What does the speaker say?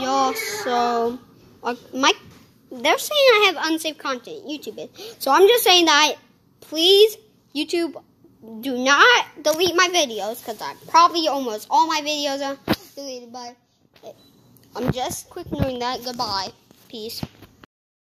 Yo, so uh, my they're saying I have unsafe content. YouTube is. So I'm just saying that please YouTube do not delete my videos because I probably almost all my videos are deleted. But I'm just quick knowing that. Goodbye. Peace.